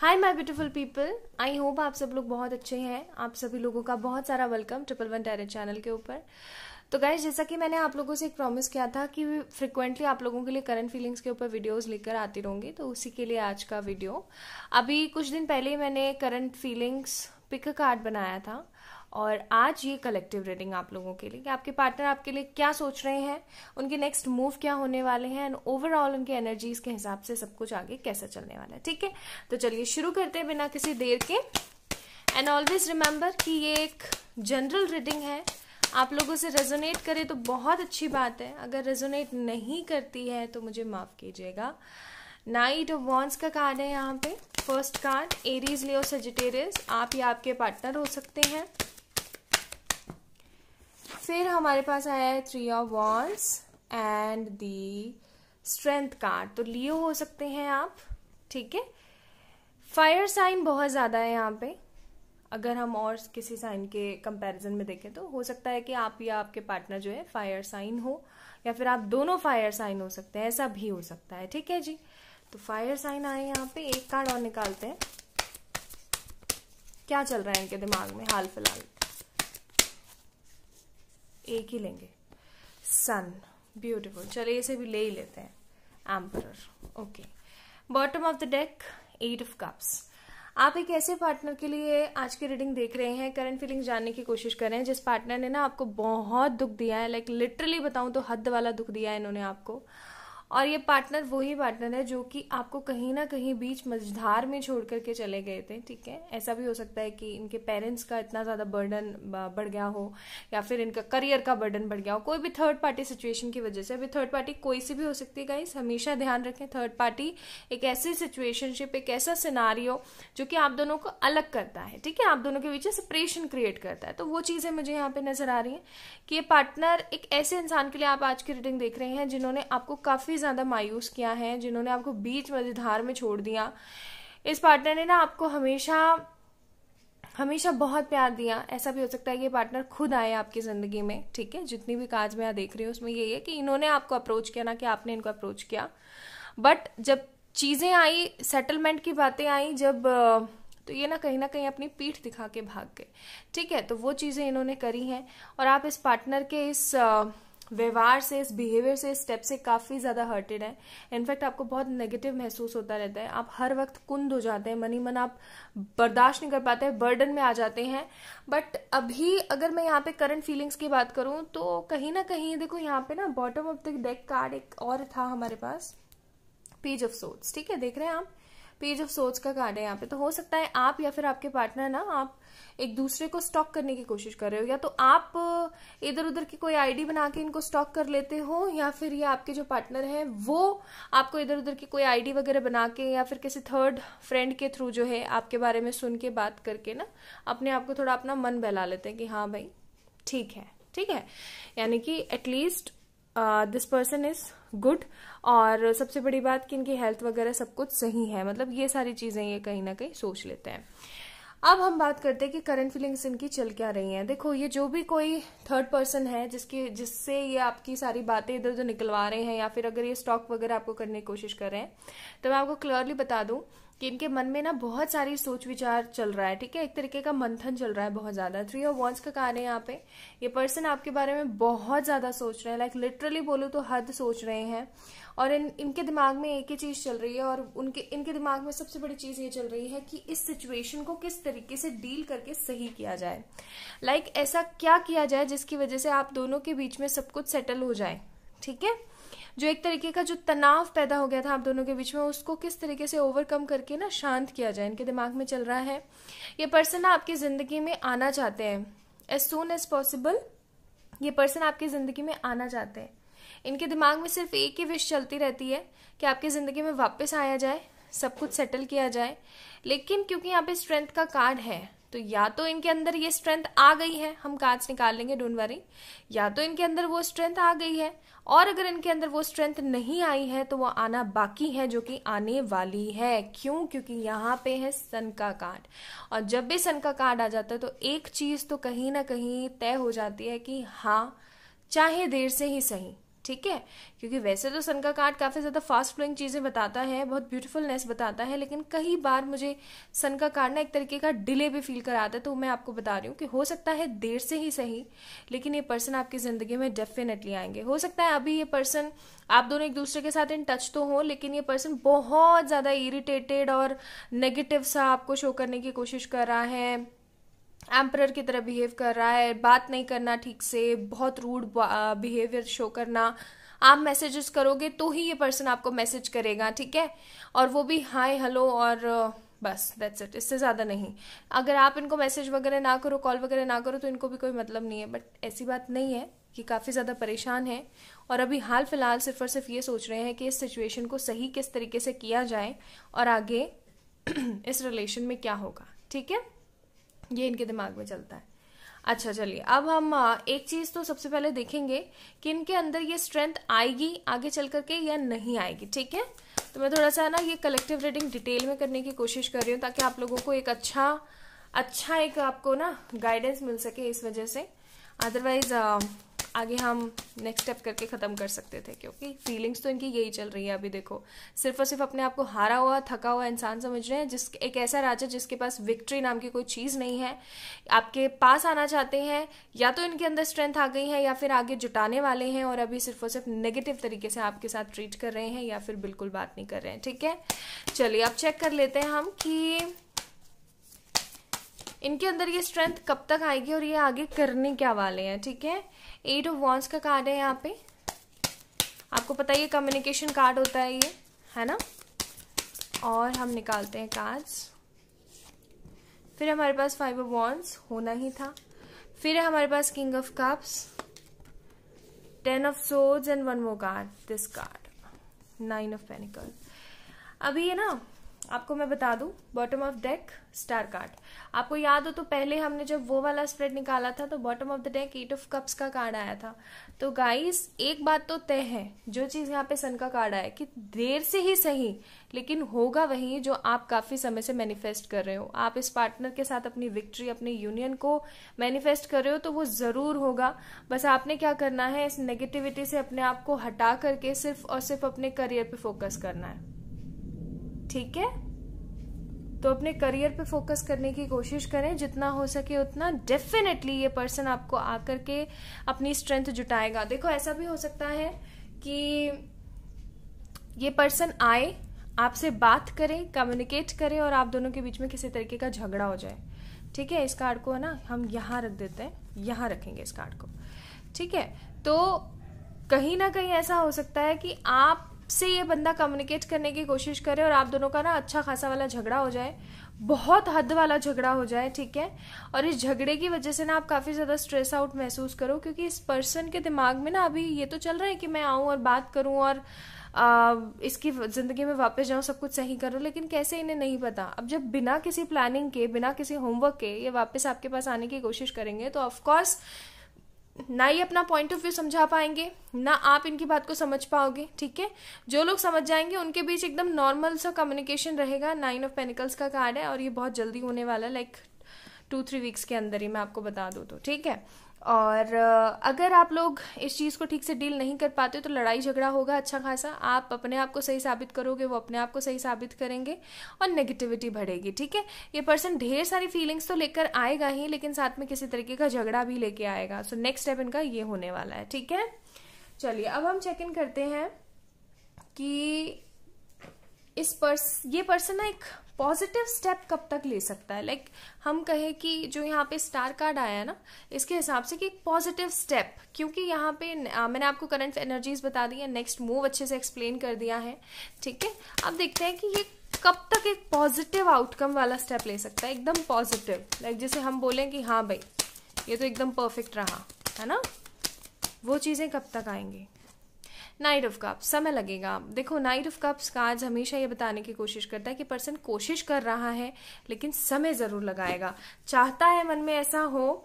Hi my beautiful people I hope आप सब लोग बहुत अच्छे हैं। आप सभी लोगों का बहुत सारा welcome triple one tarot channel के ऊपर। तो गाइज़ जैसा कि मैंने आप लोगों से एक प्रॉमिस किया था कि फ्रिक्वेंटली आप लोगों के लिए करंट फीलिंग्स के ऊपर वीडियोस लेकर आती रहूँगी तो उसी के लिए आज का वीडियो अभी कुछ दिन पहले ही मैंने करंट फीलिंग्स पिक कार्ड बनाया था। और आज ये कलेक्टिव रीडिंग आप लोगों के लिए कि आपके पार्टनर आपके लिए क्या सोच रहे हैं, उनके नेक्स्ट मूव क्या होने वाले हैं एंड ओवरऑल उनके एनर्जीज के हिसाब से सब कुछ आगे कैसा चलने वाला है, ठीक है? तो चलिए शुरू करते हैं बिना किसी देर के। एंड ऑलवेज रिमेंबर कि ये एक जनरल रीडिंग है। आप लोगों से रेजोनेट करे तो बहुत अच्छी बात है। अगर रेजोनेट नहीं करती है तो मुझे माफ़ कीजिएगा। नाइट ऑफ़ वॉन्स का कार्ड है यहाँ पे। First card Aries Leo Sagittarius आप या आपके पार्टनर हो सकते हैं। फिर हमारे पास आया है three of wands and the strength card तो लियो हो सकते हैं आप, ठीक है? फायर साइन बहुत ज़्यादा है यहाँ पे। अगर हम और किसी साइन के कंपैरिजन में देखें तो हो सकता है कि आप या आपके पार्टनर जो है फायर साइन हो, या फिर आप दोनों फायर साइन हो सकते हैं, ऐसा भी हो सकता है, ठीक है जी? तो फायर साइन आए यहाँ पे, एक कार्ड और निकालते हैं। क्या चल रहा है इनके दिमाग में हाल फ़िलहाल? एक ही लेंगे। सन ब्यूटीफुल चलिए इसे भी ले ही लेते हैं। Emperor okay bottom of the deck eight of cups आप एक ऐसे पार्टनर के लिए आज की रीडिंग देख रहे हैं करंट फीलिंग जानने की कोशिश कर रहे हैं, जिस पार्टनर ने ना आपको बहुत दुख दिया है लाइक लिटरली बताऊँ तो हद वाला दुख दिया है इन्होंने आपको। और ये पार्टनर वही पार्टनर है जो कि आपको कहीं ना कहीं बीच मझधार में छोड़ करके चले गए थे, ठीक है? ऐसा भी हो सकता है कि इनके पेरेंट्स का इतना ज़्यादा बर्डन बढ़ गया हो या फिर इनका करियर का बर्डन बढ़ गया हो। कोई भी थर्ड पार्टी सिचुएशन की वजह से। अभी थर्ड पार्टी कोई सी भी हो सकती है गाइस हमेशा ध्यान रखें थर्ड पार्टी एक ऐसी सिचुएशनशिप एक ऐसा सिनारियो जो कि आप दोनों को अलग करता है, ठीक है? आप दोनों के बीच सेपरेशन क्रिएट करता है। तो वो चीज़ें मुझे यहाँ पे नज़र आ रही है कि ये पार्टनर एक ऐसे इंसान के लिए आप आज की रीडिंग देख रहे हैं जिन्होंने आपको काफ़ी काफ़ी ज़्यादा मायूस किया है, जिन्होंने आपको बीच मझधार में छोड़ दिया। इस पार्टनर ने ना आपको हमेशा हमेशा बहुत प्यार दिया। ऐसा भी हो सकता है कि पार्टनर खुद आए आपकी ज़िंदगी में, ठीक है? जितनी भी काज मैं देख रही हूँ, उसमें यही है कि इन्होंने आपको अप्रोच किया, ना कि आपने इनको अप्रोच किया। बट जब चीज़ें आई सेटलमेंट की बातें आई, जब तो ये ना कहीं ना कहीं अपनी पीठ दिखा के भाग गए, ठीक है? तो वो चीज़ें इन्होंने करी हैं। और आप इस पार्टनर के इस व्यवहार से, इस बिहेवियर से, इस स्टेप से काफ़ी ज़्यादा हर्टेड है। इनफैक्ट आपको बहुत नेगेटिव महसूस होता रहता है। आप हर वक्त कुंद हो जाते हैं, मनी मन आप बर्दाश्त नहीं कर पाते हैं बर्डन में आ जाते हैं। बट अभी अगर मैं यहाँ पे करंट फीलिंग्स की बात करूँ तो कहीं ना कहीं, देखो यहाँ पे ना bottom of the deck card एक और था हमारे पास पेज ऑफ़ सोट्स ठीक है, देख रहे हैं आप? पेज ऑफ़ सोच का कार्ड है यहाँ पे तो हो सकता है आप या फिर आपके पार्टनर ना, आप एक दूसरे को स्टॉक करने की कोशिश कर रहे हो, या तो आप इधर उधर की कोई आईडी बना के इनको स्टॉक कर लेते हो, या फिर ये आपके जो पार्टनर है, वो आपको इधर उधर की कोई आईडी वगैरह बना के, या फिर किसी थर्ड फ्रेंड के थ्रू जो है, आपके बारे में सुन के बात करके ना, अपने आप को थोड़ा अपना मन बहला लेते हैं कि हाँ भाई, ठीक है ठीक है। यानी कि at least this person is good और सबसे बड़ी बात कि इनकी हेल्थ वगैरह सब कुछ सही है। मतलब ये सारी चीज़ें ये कहीं ना कहीं सोच लेते हैं। अब हम बात करते हैं कि करंट फीलिंग्स इनकी चल क्या रही हैं। देखो, ये जो भी कोई थर्ड पर्सन है, जिसकी, जिससे ये आपकी सारी बातें इधर उधर निकलवा रहे हैं, या फिर अगर ये स्टॉक वगैरह आपको करने की कोशिश कर रहे हैं तो मैं आपको क्लियरली बता दूँ कि इनके मन में ना बहुत सारी सोच विचार चल रहा है ठीक है? एक तरीके का मंथन चल रहा है बहुत ज़्यादा। थ्री ऑफ़ वॉन्स का कार्य है यहाँ पे। ये पर्सन आपके बारे में बहुत ज़्यादा सोच रहे हैं। लाइक लिटरली बोलो तो हद सोच रहे हैं। और इन इनके दिमाग में एक ही चीज़ चल रही है और उनके इनके दिमाग में सबसे बड़ी चीज़ ये चल रही है कि इस सिचुएशन को किस तरीके से डील करके सही किया जाए। लाइक like, ऐसा क्या किया जाए जिसकी वजह से आप दोनों के बीच में सब कुछ सेटल हो जाए ठीक है? जो एक तरीके का जो तनाव पैदा हो गया था आप दोनों के बीच में, उसको किस तरीके से ओवरकम करके ना शांत किया जाए, इनके दिमाग में चल रहा है। ये पर्सन ना आपकी ज़िंदगी में आना चाहते हैं। एज सुन एज पॉसिबल ये पर्सन आपकी ज़िंदगी में आना चाहते हैं। इनके दिमाग में सिर्फ़ एक ही विश चलती रहती है कि आपकी ज़िंदगी में वापस आया जाए, सब कुछ सेटल किया जाए। लेकिन क्योंकि यहाँ पे स्ट्रेंथ का कार्ड है तो या तो इनके अंदर ये स्ट्रेंथ आ गई है, हम कांच निकाल लेंगे डोंट वरी या तो इनके अंदर वो स्ट्रेंथ आ गई है, और अगर इनके अंदर वो स्ट्रेंथ नहीं आई है तो वो आना बाकी है, जो कि आने वाली है. क्यों? क्योंकि यहाँ पे है सन का कार्ड और जब भी सन का कार्ड आ जाता है तो एक चीज़ तो कहीं ना कहीं तय हो जाती है कि हाँ चाहे देर से ही सही ठीक है? क्योंकि वैसे तो सन का कार्ड काफ़ी ज़्यादा फास्ट फ्लोइंग चीज़ें बताता है, बहुत ब्यूटीफुलनेस बताता है, लेकिन कई बार मुझे सन का कार्ड ना एक तरीके का डिले भी फील कराता है तो मैं आपको बता रही हूँ कि हो सकता है देर से ही सही, लेकिन ये पर्सन आपकी ज़िंदगी में डेफिनेटली आएँगे। हो सकता है अभी ये पर्सन आप दोनों एक दूसरे के साथ इन टच तो हों, लेकिन ये पर्सन बहुत ज़्यादा इरीटेटेड और नेगेटिव सा आपको शो करने की कोशिश कर रहा है। एम्पर की तरह बिहेव कर रहा है, बात नहीं करना ठीक से, बहुत रूड बिहेवियर शो करना। आप मैसेजेस करोगे तो ही ये पर्सन आपको मैसेज करेगा, ठीक है? और वो भी हाय हेलो और बस दैट्स इट इससे ज़्यादा नहीं। अगर आप इनको मैसेज वगैरह ना करो कॉल वगैरह ना करो तो इनको भी कोई मतलब नहीं है। बट ऐसी बात नहीं है कि काफ़ी ज़्यादा परेशान है। और अभी हाल फ़िलहाल सिर्फ़ और सिर्फ़ ये सोच रहे हैं कि इस सिचुएशन को सही किस तरीके से किया जाए और आगे इस रिलेशन में क्या होगा, ठीक है? ये इनके दिमाग में चलता है। अच्छा चलिए, अब हम एक चीज़ तो सबसे पहले देखेंगे कि इनके अंदर ये स्ट्रेंथ आएगी आगे चल करके या नहीं आएगी, ठीक है? तो मैं थोड़ा सा ना, ये कलेक्टिव रीडिंग डिटेल में करने की कोशिश कर रही हूँ ताकि आप लोगों को एक अच्छा अच्छा एक आपको ना गाइडेंस मिल सके इस वजह से। अदरवाइज़ आगे हम नेक्स्ट स्टेप करके ख़त्म कर सकते थे, क्योंकि फीलिंग्स तो इनकी यही चल रही है अभी देखो। सिर्फ़ और सिर्फ़ अपने आप को हारा हुआ, थका हुआ इंसान समझ रहे हैं जिस एक ऐसा राजा जिसके पास विक्ट्री नाम की कोई चीज़ नहीं है। आपके पास आना चाहते हैं, या तो इनके अंदर स्ट्रेंथ आ गई है, या फिर आगे जुटाने वाले हैं, और अभी सिर्फ़ और सिर्फ़ नेगेटिव तरीके से आपके साथ ट्रीट कर रहे हैं, या फिर बिल्कुल बात नहीं कर रहे हैं, ठीक है? चलिए, अब चेक कर लेते हैं हम कि इनके अंदर ये स्ट्रेंथ कब तक आएगी और ये आगे करने क्या वाले हैं, ठीक है? एट ऑफ़ वॉन्स का कार्ड है यहाँ पे। आपको पता है कम्युनिकेशन कार्ड होता है ये, है ना? और हम निकालते हैं कार्ड्स फिर हमारे पास फाइव ऑफ़ वॉन्स होना ही था। फिर हमारे पास king of cups ten of swords and one more card this card nine of pentacles अभी ये ना आपको मैं बता दूँ bottom of deck star card आपको याद हो तो पहले हमने जब वो वाला स्प्रेड निकाला था तो bottom of the deck eight of cups का कार्ड आया था. तो गाइस एक बात तो तय है, जो चीज़ यहाँ पे सन का कार्ड आया कि देर से ही सही, लेकिन होगा वही जो आप काफ़ी समय से मैनिफेस्ट कर रहे हो. आप इस पार्टनर के साथ अपनी विक्ट्री अपनी यूनियन को मैनिफेस्ट कर रहे हो तो वो ज़रूर होगा. बस आपने क्या करना है, इस नेगेटिविटी से अपने आप को हटा करके सिर्फ़ और सिर्फ़ अपने करियर पे फोकस करना है. ठीक है? तो अपने करियर पे फोकस करने की कोशिश करें, जितना हो सके उतना डेफिनेटली ये पर्सन आपको आकर के अपनी स्ट्रेंथ जुटाएगा। देखो, ऐसा भी हो सकता है कि ये पर्सन आए, आपसे बात करे कम्युनिकेट करे और आप दोनों के बीच में किसी तरीके का झगड़ा हो जाए। ठीक है? इस कार्ड को, है ना? हम यहाँ रख देते हैं, यहाँ रखेंगे इस कार्ड को। ठीक है? तो कहीं ना कहीं ऐसा हो सकता है कि आप से ये बंदा कम्युनिकेट करने की कोशिश करे और आप दोनों का ना अच्छा खासा वाला झगड़ा हो जाए बहुत हद वाला झगड़ा हो जाए ठीक है? और इस झगड़े की वजह से ना आप काफ़ी ज़्यादा स्ट्रेस आउट महसूस करो क्योंकि इस पर्सन के दिमाग में ना अभी ये तो चल रहा है कि मैं आऊँ और बात करूँ और आ, इसकी ज़िंदगी में वापस जाऊँ सब कुछ सही करूँ लेकिन कैसे इन्हें नहीं पता? अब जब बिना किसी प्लानिंग के बिना किसी होमवर्क के ये वापस आपके पास आने की कोशिश करेंगे तो ऑफकोर्स ना ही अपना पॉइंट ऑफ़ व्यू समझा पाएँगे, ना आप इनकी बात को समझ पाओगे, ठीक है? जो लोग समझ जाएँगे, उनके बीच एकदम नॉर्मल सा कम्युनिकेशन रहेगा नाइन ऑफ़ पेनिकल्स का कार्ड है और ये बहुत जल्दी होने वाला है लाइक टू थ्री वीक्स के अंदर ही मैं आपको बता दूँ तो ठीक है? और अगर आप लोग इस चीज़ को ठीक से डील नहीं कर पाते तो लड़ाई झगड़ा होगा अच्छा खासा। आप अपने आप को सही साबित करोगे, वो अपने आप को सही साबित करेंगे और नेगेटिविटी बढ़ेगी, ठीक है? ये पर्सन ढेर सारी फीलिंग्स तो लेकर आएगा ही, लेकिन साथ में किसी तरीके का झगड़ा भी लेके आएगा। सो नेक्स्ट स्टेप इनका ये होने वाला है, ठीक है? चलिए, अब हम चेक इन करते हैं कि इस पर्स ये पर्सन ना एक पॉजिटिव स्टेप कब तक ले सकता है? लाइक like, हम कहें कि जो यहाँ पे स्टार कार्ड आया है ना इसके हिसाब से कि एक पॉजिटिव स्टेप क्योंकि यहाँ पे आ, मैंने आपको करंट एनर्जीज बता दी है नेक्स्ट मूव अच्छे से एक्सप्लेन कर दिया है ठीक है? अब देखते हैं कि ये कब तक एक पॉजिटिव आउटकम वाला स्टेप ले सकता है एकदम पॉजिटिव लाइक जैसे हम बोलें कि हाँ भाई ये तो एकदम परफेक्ट रहा है ना? वो चीज़ें कब तक आएँगी? नाइट ऑफ़ कप्स समय लगेगा। देखो नाइट ऑफ़ कप्स का आज हमेशा ये बताने की कोशिश करता है कि पर्सन कोशिश कर रहा है, लेकिन समय ज़रूर लगाएगा। चाहता है मन में ऐसा हो,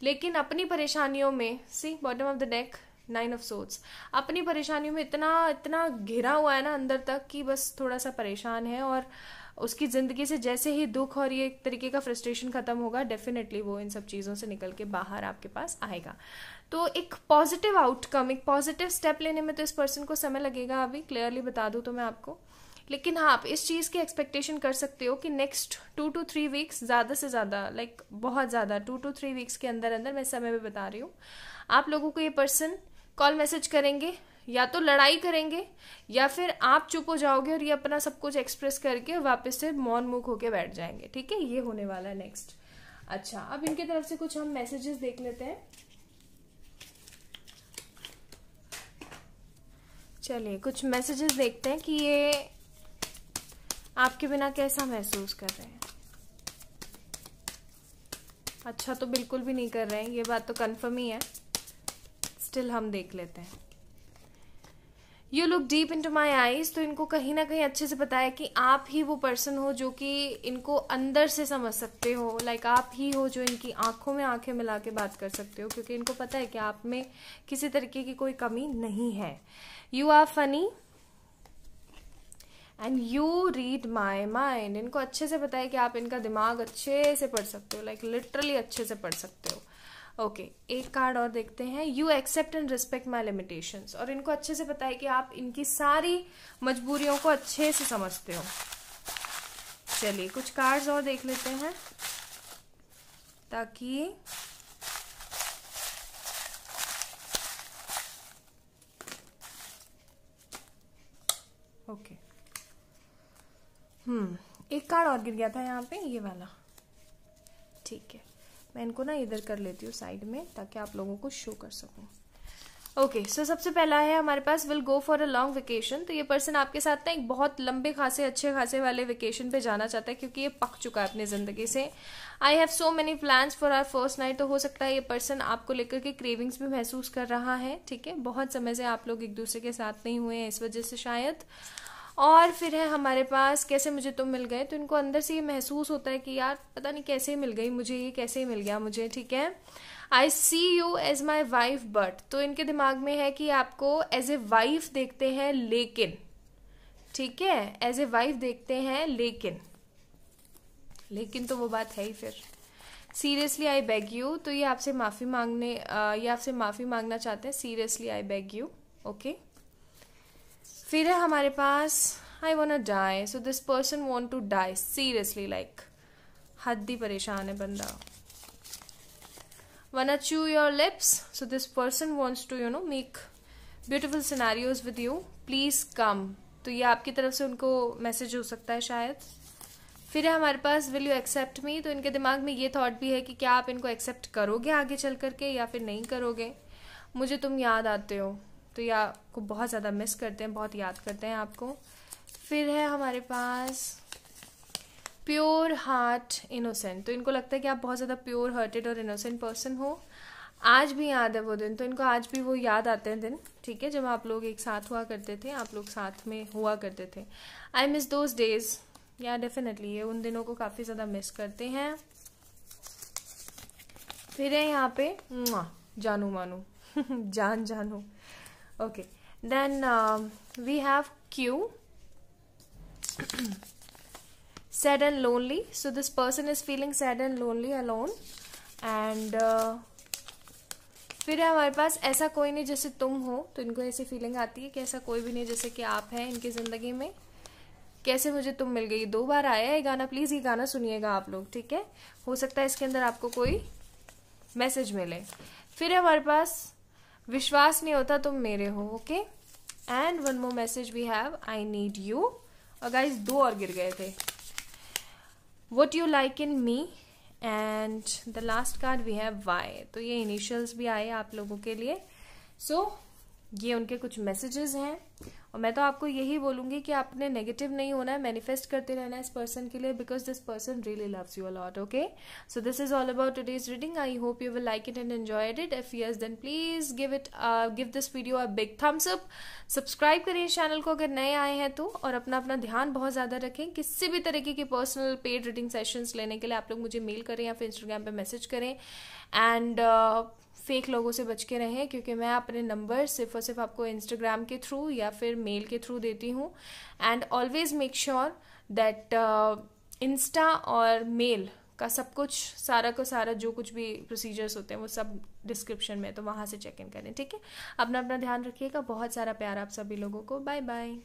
लेकिन अपनी परेशानियों में सी bottom of the deck nine of swords अपनी परेशानियों में इतना इतना घिरा हुआ है ना अंदर तक कि बस थोड़ा सा परेशान है और उसकी ज़िंदगी से जैसे ही दुख और ये एक तरीके का फ्रस्ट्रेशन ख़त्म होगा डेफिनेटली वो इन सब चीज़ों से निकल के बाहर आपके पास आएगा। तो एक पॉजिटिव आउटकम एक पॉजिटिव स्टेप लेने में तो इस पर्सन को समय लगेगा अभी क्लियरली बता दूँ तो मैं आपको। लेकिन हाँ आप इस चीज़ की एक्सपेक्टेशन कर सकते हो कि next two to three weeks ज़्यादा से ज़्यादा लाइक बहुत ज़्यादा टू टू थ्री वीक्स के अंदर अंदर मैं समय में बता रही हूँ। आप लोगों को ये पर्सन कॉल मैसेज करेंगे या तो लड़ाई करेंगे, या फिर आप चुप हो जाओगे और ये अपना सब कुछ एक्सप्रेस करके वापस से मौन मुख होके बैठ जाएँगे, ठीक है? ये होने वाला है नेक्स्ट अच्छा अब इनके तरफ़ से कुछ हम मैसेजेस देख लेते हैं। चलिए, कुछ मैसेजेस देखते हैं कि ये आपके बिना कैसा महसूस कर रहे हैं। अच्छा तो बिल्कुल भी नहीं कर रहे हैं, ये बात तो कन्फर्म ही है। स्टिल हम देख लेते हैं। You look deep into my eyes तो इनको कहीं ना कहीं अच्छे से पता है कि आप ही वो पर्सन हो जो कि इनको अंदर से समझ सकते हो। लाइक like आप ही हो जो इनकी आँखों में आँखें मिला के बात कर सकते हो क्योंकि इनको पता है कि आप में किसी तरीके की कोई कमी नहीं है। You are funny and you read my mind इनको अच्छे से पता है कि आप इनका दिमाग अच्छे से पढ़ सकते हो लाइक like, लिटरली अच्छे से पढ़ सकते हो। ओके okay, एक कार्ड और देखते हैं। You accept and respect my limitation और इनको अच्छे से पता है कि आप इनकी सारी मजबूरियों को अच्छे से समझते हो। चलिए कुछ कार्ड्स और देख लेते हैं। ताकि ओके। okay. हम्म एक कार्ड और गिर गया था यहाँ पे ये वाला। ठीक है। मैं इनको ना इधर कर लेती हूँ साइड में ताकि आप लोगों को शो कर सकूँ। ओके okay, सो so सबसे पहला है हमारे पास will go for a long vacation तो ये पर्सन आपके साथ ना एक बहुत लंबे खासे अच्छे खासे वाले वेकेशन पे जाना चाहता है क्योंकि ये पक चुका है अपनी ज़िंदगी से। I have so many plans for our first night तो हो सकता है ये पर्सन आपको लेकर के क्रेविंग्स भी महसूस कर रहा है ठीक है? बहुत समय से आप लोग एक दूसरे के साथ नहीं हुए हैं इस वजह से शायद। और फिर है हमारे पास कैसे मुझे तुम मिल गए? तो इनको अंदर से ये महसूस होता है कि यार, पता नहीं कैसे मिल गई, मुझे ये कैसे मिल गया, मुझे, ठीक है? I see you as my wife but तो इनके दिमाग में है कि आपको एज ए वाइफ देखते हैं लेकिन, ठीक है? एज ए वाइफ देखते हैं लेकिन लेकिन तो वो बात है ही फिर। सीरियसली आई बैग यू तो ये आपसे माफ़ी मांगने ये आपसे माफ़ी मांगना चाहते हैं? Seriously I beg you okay फिर है हमारे पास I want die so this person want to die seriously like हद ही परेशान है बंदा। Want you your lips so this person wants to you know make beautiful scenarios with you please come तो ये आपकी तरफ़ से उनको मैसेज हो सकता है शायद। फिर है हमारे पास विल यू एक्सेप्ट मी तो इनके दिमाग में ये थॉट भी है कि क्या आप इनको एक्सेप्ट करोगे आगे चल करके या फिर नहीं करोगे? मुझे तुम याद आते हो। तो ये आपको बहुत ज़्यादा मिस करते हैं, बहुत याद करते हैं आपको। फिर है हमारे पास प्योर हार्ट इनोसेंट तो इनको लगता है कि आप बहुत ज़्यादा प्योर हार्टेड और इनोसेंट पर्सन हो। आज भी याद है वो दिन तो इनको आज भी वो याद आते हैं दिन, ठीक है? जब आप लोग एक साथ हुआ करते थे, आप लोग साथ में हुआ करते थे। आई मिस दोज डेज़ या डेफिनेटली ये उन दिनों को काफ़ी ज़्यादा मिस करते हैं। फिर है यहाँ पे जानू मानू। जान जानू। Okay. Then um, we have q. Sad and lonely. So this person is feeling sad and lonely alone. And uh, फिर हमारे पास ऐसा कोई नहीं जैसे तुम हो तो इनको ऐसी फीलिंग आती है कि ऐसा कोई भी नहीं जैसे कि आप हैं इनकी ज़िंदगी में। कैसे मुझे तुम मिल गई? दो बार आया है गाना प्लीज़ ये गाना सुनिएगा आप लोग ठीक है? हो सकता है इसके अंदर आपको कोई मैसेज मिले। फिर हमारे पास विश्वास नहीं होता तुम मेरे हो okay and one more message we have I need you और गाइज़ दो और गिर गए थे। What you like in me and the last card we have Y तो ये इनिशियल्स भी आए आप लोगों के लिए। सो so, ये उनके कुछ मैसेजेस हैं। और मैं तो आपको यही बोलूँगी कि आपने नेगेटिव नहीं होना है मैनिफेस्ट करते रहना है इस पर्सन के लिए because this person really loves you a lot okay so this is all about today's reading I hope you will like it and enjoyed it if yes then please give it give this video a big thumbs up subscribe करिए channel को अगर नए आए हैं तो और अपना अपना ध्यान बहुत ज़्यादा रखें। किसी भी तरीके की पर्सनल पेड रीडिंग सेशंस लेने के लिए आप लोग मुझे मेल करें या फिर इंस्टाग्राम पर मैसेज करें। एंड फेक लोगों से बच के रहें, क्योंकि मैं अपने नंबर सिर्फ़ और सिर्फ़ आपको इंस्टाग्राम के थ्रू या फिर मेल के थ्रू देती हूँ। And always make sure that insta और मेल का सब कुछ, सारा का सारा जो कुछ भी प्रोसीजर्स होते हैं, वो सब डिस्क्रिप्शन में तो वहाँ से चेक इन करें, ठीक है? अपना अपना ध्यान रखिएगा। बहुत सारा प्यार आप सभी लोगों को। Bye bye